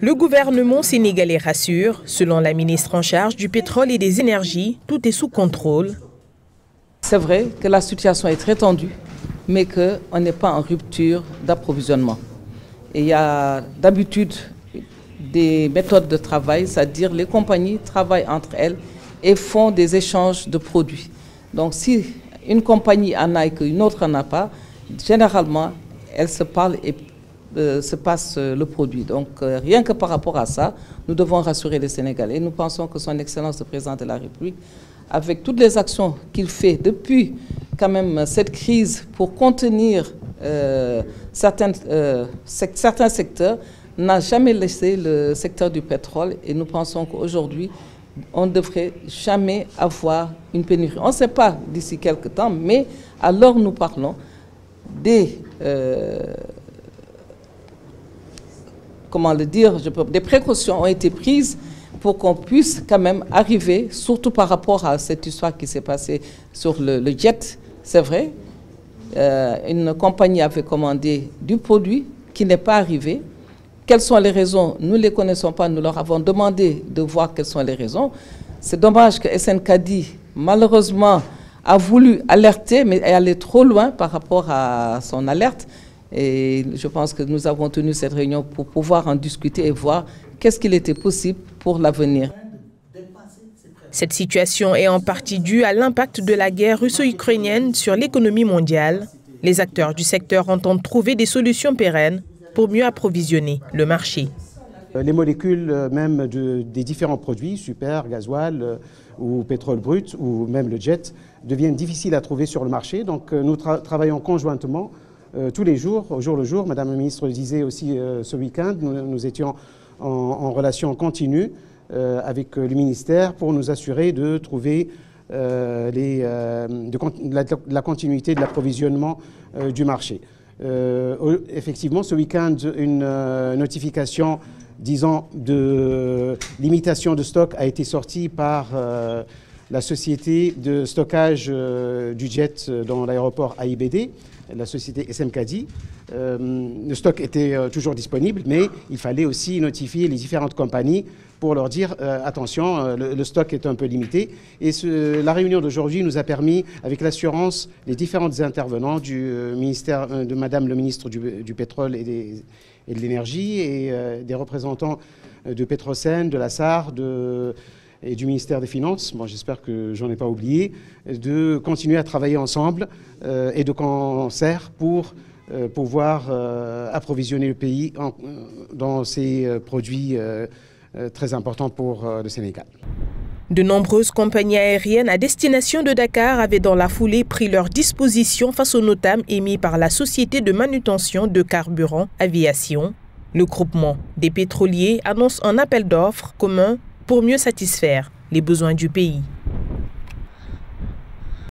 Le gouvernement sénégalais rassure, selon la ministre en charge du pétrole et des énergies, tout est sous contrôle. C'est vrai que la situation est très tendue, mais qu'on n'est pas en rupture d'approvisionnement. il y a d'habitude des méthodes de travail, c'est-à-dire les compagnies travaillent entre elles et font des échanges de produits. Donc si une compagnie en a et qu'une autre n'en a pas, généralement, elles se parlent et euh, se passe euh, le produit. Donc euh, rien que par rapport à ça, nous devons rassurer les Sénégalais. Nous pensons que son Excellence le Président de la République, avec toutes les actions qu'il fait depuis quand même cette crise pour contenir certains, certains secteurs, n'a jamais laissé le secteur du pétrole et nous pensons qu'aujourd'hui, on ne devrait jamais avoir une pénurie. On ne sait pas d'ici quelques temps, mais alors nous parlons des comment le dire, des précautions ont été prises pour qu'on puisse quand même arriver, surtout par rapport à cette histoire qui s'est passée sur le, jet, c'est vrai. Euh, une compagnie avait commandé du produit qui n'est pas arrivé. Quelles sont les raisons? Nous ne les connaissons pas, nous leur avons demandé de voir quelles sont les raisons. C'est dommage que SNKD, malheureusement, a voulu alerter, mais est allé trop loin par rapport à son alerte. Et je pense que nous avons tenu cette réunion pour pouvoir en discuter et voir qu'est-ce qu'il était possible pour l'avenir. Cette situation est en partie due à l'impact de la guerre russo-ukrainienne sur l'économie mondiale. Les acteurs du secteur entendent trouver des solutions pérennes pour mieux approvisionner le marché. Les molécules euh, même des différents produits, super, gasoil euh, ou pétrole brut ou même le jet, deviennent difficiles à trouver sur le marché. Donc euh, nous travaillons conjointement euh, tous les jours, au jour le jour. Madame la ministre le disait aussi euh, ce week-end, nous, étions en, relation continue euh, avec le ministère pour nous assurer de trouver la, continuité de l'approvisionnement du marché. effectivement, ce week-end, une notification disant de limitation de stock a été sortie par la société de stockage du jet dans l'aéroport AIBD la société SMKD. Euh, le stock était euh, toujours disponible, mais il fallait aussi notifier les différentes compagnies pour leur dire euh, attention, le, stock est un peu limité. Et la réunion d'aujourd'hui nous a permis, avec l'assurance des différents intervenants du ministère de Madame le ministre du, pétrole et, de l'énergie et des représentants de Petrosen, de la SAR, de et du ministère des Finances, j'espère que j'en ai pas oublié, de continuer à travailler ensemble euh, et de concert pour euh, pouvoir euh, approvisionner le pays dans ces produits très importants pour le Sénégal. De nombreuses compagnies aériennes à destination de Dakar avaient dans la foulée pris leurs dispositions face aux notames émis par la Société de manutention de carburant Aviation. Le groupement des pétroliers annonce un appel d'offres commun pour mieux satisfaire les besoins du pays.